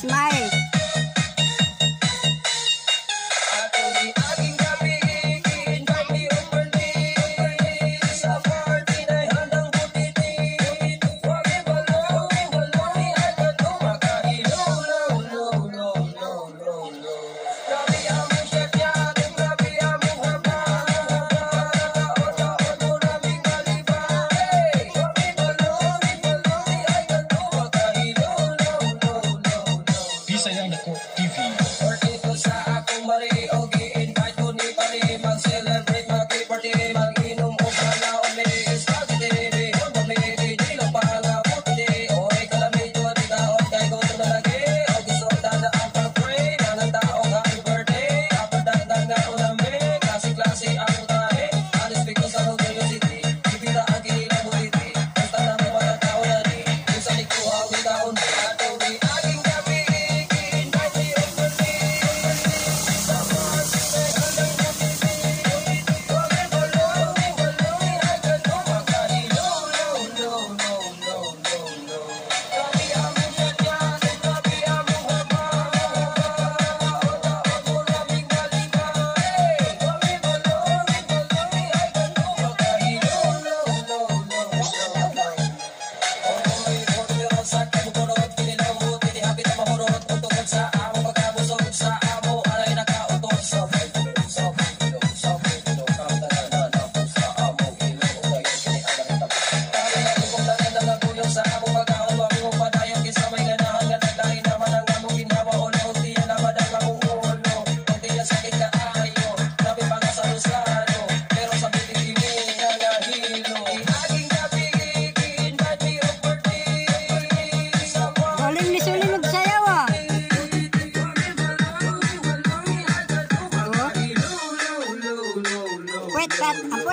smile. TV or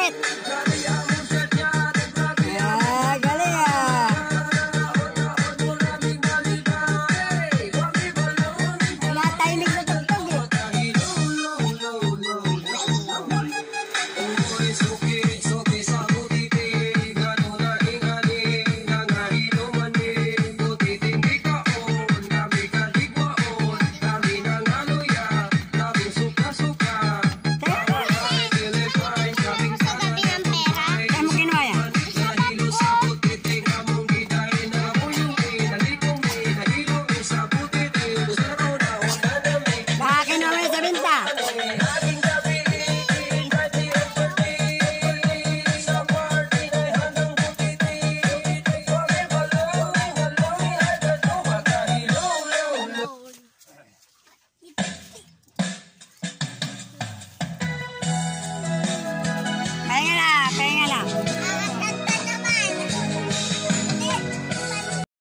it